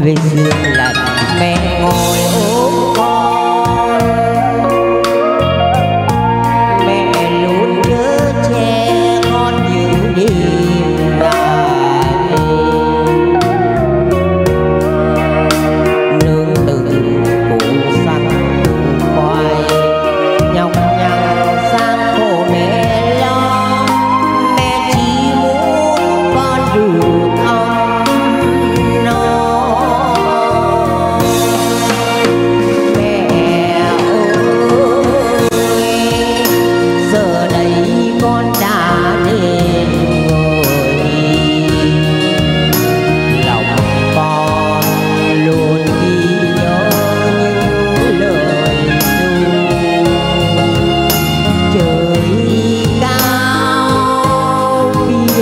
vezi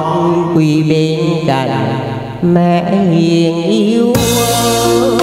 con quỳ bên cạnh mẹ hiền yêu ơi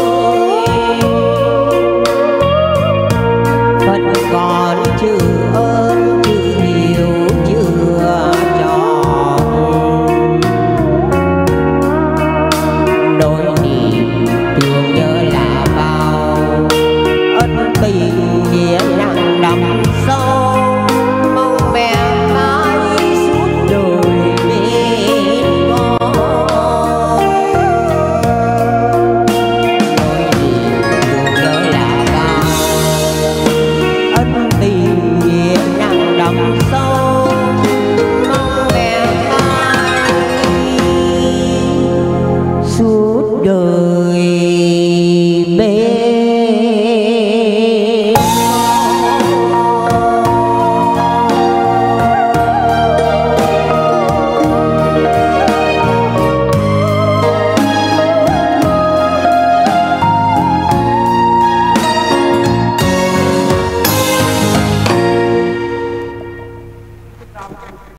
走。